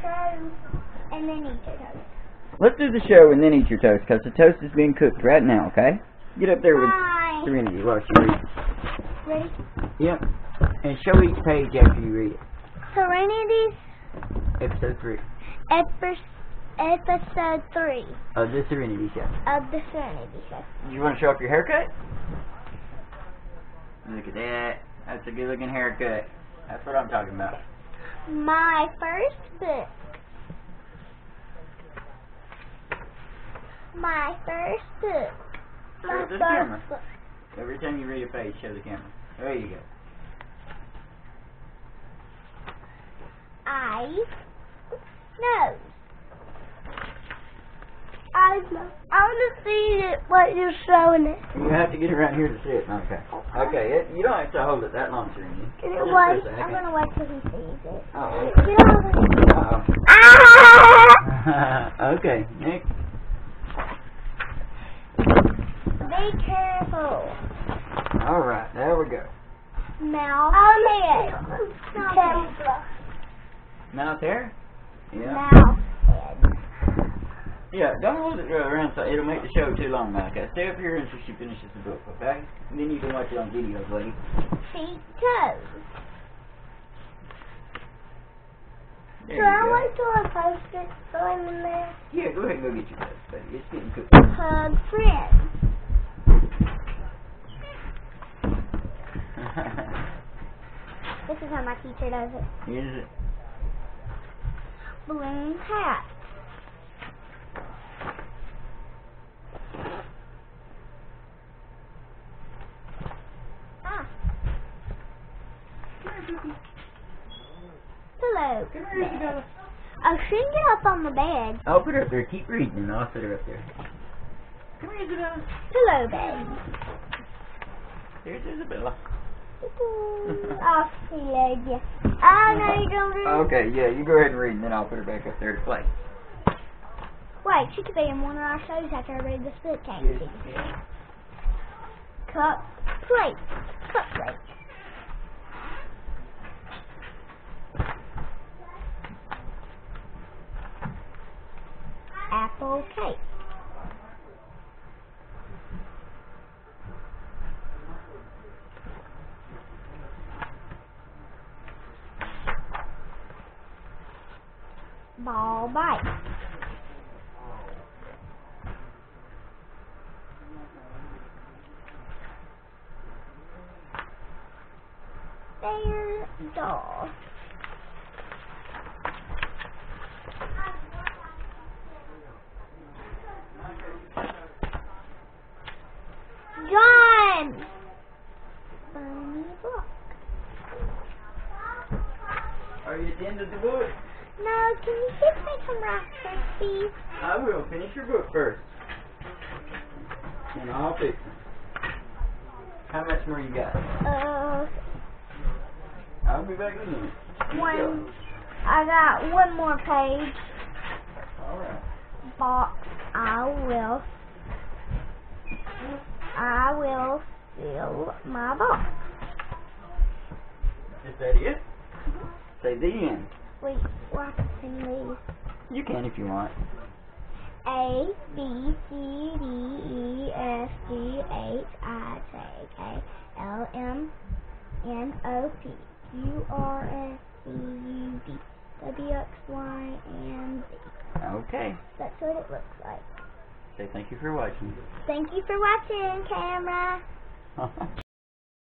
show and then eat your toast. Let's do the show and then eat your toast, because the toast is being cooked right now, okay? Get up there with Hi. Serenity while she reads. Ready? Yep. And show each page after you read it. Serenity's Episode 3 epis- episode three of the Serenity Show. of the Serenity Show. You want to show off your haircut? Look at that. That's a good looking haircut. That's what I'm talking about. My first book. My first book. My Show the first camera. book. Every time you read a page, show the camera. There you go. Eyes. Nose. Eyes. Nose. I want to see it, what you're showing it. You have to get around here to see it. Okay. Okay, it, you don't have to hold it that long, Serenity. Can for wait? I'm gonna wait till he sees it. Oh, Get over here. Uh-oh. Ah! okay, next. Be careful. Alright, there we go. Mouth. head. Camera. Mouth hair? Yeah. Mouth. Yeah, don't hold it around so it'll make the show too long, Malachi. Stay up here until she finishes the book, okay? And then you can watch it on video, buddy. Feet, toes. There Should I you go. wait till I post it so I'm in there? Yeah, go ahead and go get your toast, buddy. It's getting cooked. Hug friends. This is how my teacher does it. Here's it. Balloon hat. Ah. Pillow. Come here, Isabella. Oh, she can get up on the bed. I'll put her up there. Keep reading, and I'll sit her up there. Come here, Isabella. Pillow bed. There's Isabella. oh, she laid you. Oh, no, you don't read. Okay, yeah, you go ahead and read, and then I'll put her back up there to play. Wait, she could be in one of our shows after I read this book, can't Yes, she? yes. Cup, plate, cup plate. Cake. Ball bite. Bear doll. John! Bunny book. Are you at the end of the book? No, can you fix me some raspberry please? I will. Finish your book first. And I'll fix it. How much more you got? Uh, I'll be back in a minute. one. I got one more page. Alright. Box. I will. I will fill my box. Is that it? Say the end. Wait, well, I can sing these. You can if you want. A B C D E F G H I J K L M N O P Q R S T U D W X Y and Z. Okay. That's what it looks like. Say thank you for watching. Thank you for watching, camera.